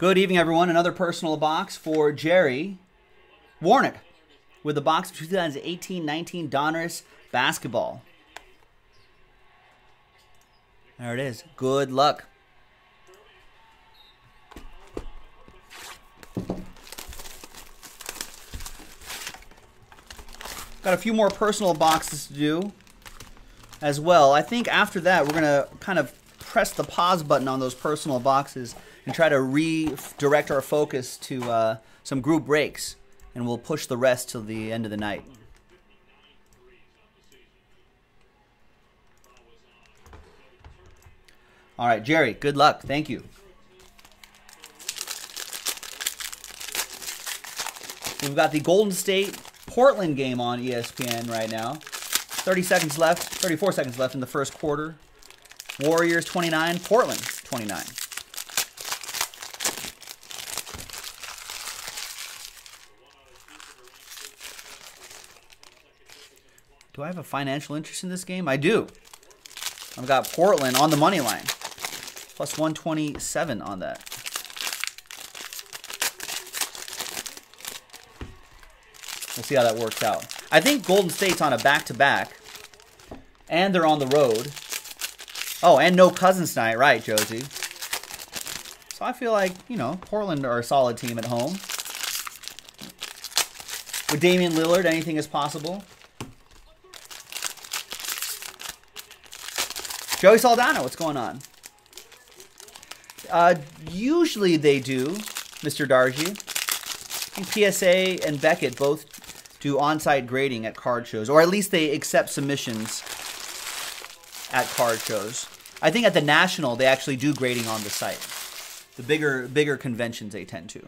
Good evening, everyone. Another personal box for Jerry Warnick with the box of 2018-19 Donruss basketball. There it is. Good luck. Got a few more personal boxes to do as well. I think after that, we're going to kind of press the pause button on those personal boxes and try to redirect our focus to uh, some group breaks. And we'll push the rest till the end of the night. All right, Jerry, good luck. Thank you. We've got the Golden State Portland game on ESPN right now. 30 seconds left, 34 seconds left in the first quarter. Warriors 29, Portland 29. Do I have a financial interest in this game? I do. I've got Portland on the money line. Plus 127 on that. We'll see how that works out. I think Golden State's on a back-to-back. -back, and they're on the road. Oh, and no Cousins tonight. Right, Josie. So I feel like, you know, Portland are a solid team at home. With Damian Lillard, anything is possible. Joey Saldana, what's going on? Uh, usually they do, Mr. Darji. PSA and Beckett both do on-site grading at card shows, or at least they accept submissions at card shows. I think at the National they actually do grading on the site. The bigger bigger conventions they tend to.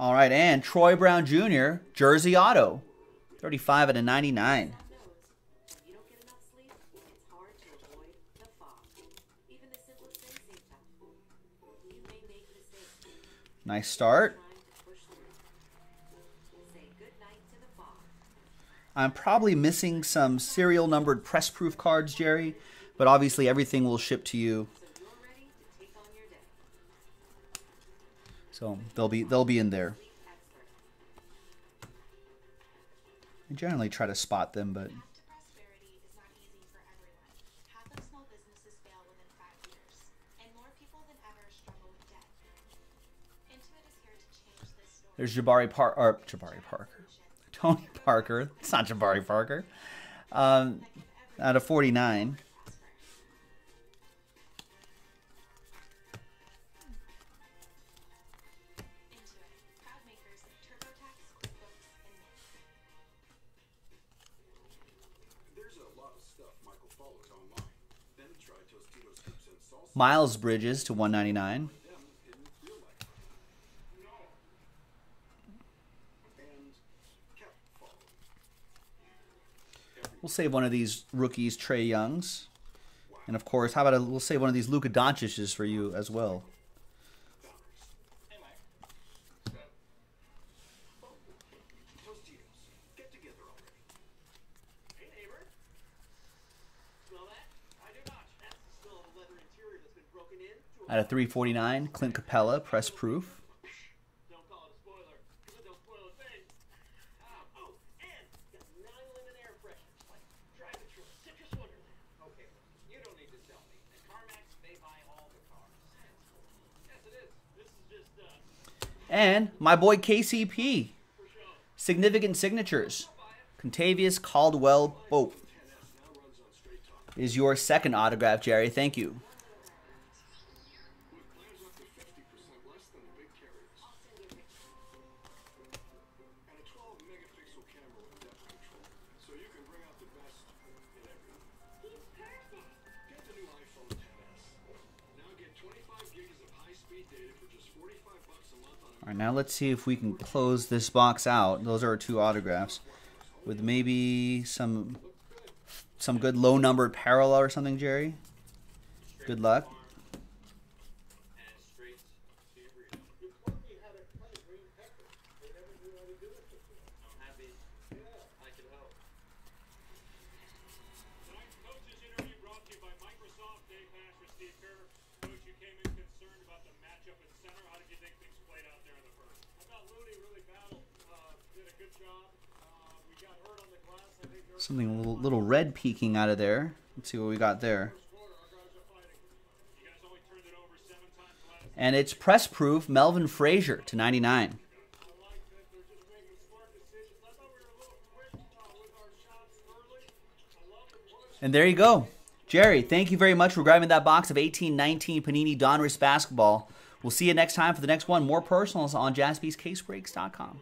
All right, and Troy Brown Jr., Jersey Auto, 35 out of 99. Nice start. I'm probably missing some serial numbered press proof cards, Jerry, but obviously everything will ship to you. So they'll be they'll be in there. I generally try to spot them, but There's Jabari Park or Jabari Parker. Tony Parker. It's not Jabari Parker. Um, out of 49. Miles Bridges to 199. We'll save one of these rookies, Trey Youngs. And of course, how about a, we'll save one of these Luka Doncic's for you as well. At a 349, Clint Capela, press proof. And my boy KCP. Significant signatures. Kentavious Caldwell Pope is your second autograph, Jerry. Thank you. All right, now let's see if we can close this box out. Those are our two autographs with maybe some some good low numbered parallel or something, Jerry. Good luck. Matchup at center. How did you think things played out there in the first? I thought Looney really battled, uh, did a good job. Uh, we got hurt on the glass. I think there Something a little, little red peeking out of there. Let's see what we got there. first quarter, our guys are fighting. You guys only turned it over seven times last And it's press proof Melvin Frazier to 99. I like that they're just making smart decisions. I thought we were a little quick uh, with our shots early. I love the push. And there you go. Jerry, thank you very much for grabbing that box of 1819 Panini Donruss basketball. We'll see you next time for the next one. More personals on jaspyscasebreaks.com.